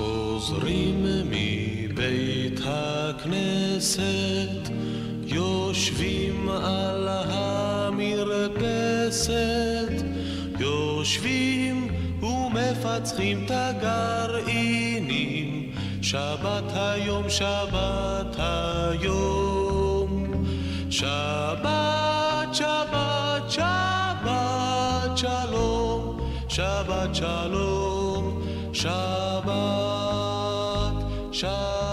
חוזרים מבית הכנסת, יושבים על המרפסת, יושבים ומפצחים את הגרעינים, שבת היום, שבת היום, שבת, שבת, שבת שבת שלום, שבת שלום. Shabbat, Shabbat.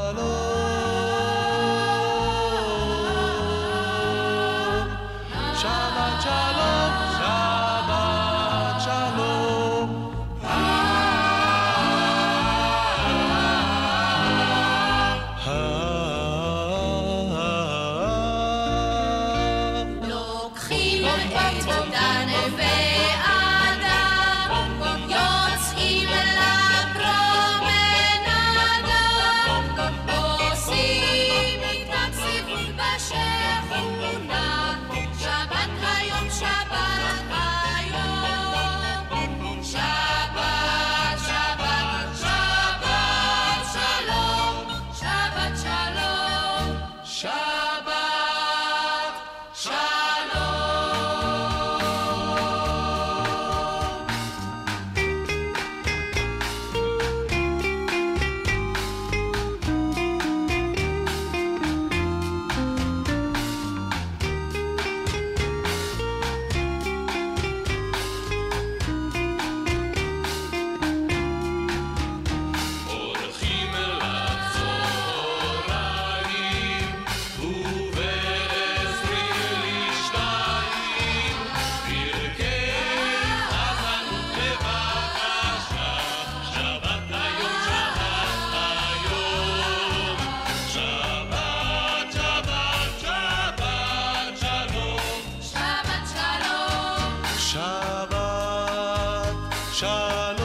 Shalom.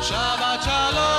Shabbat Shalom.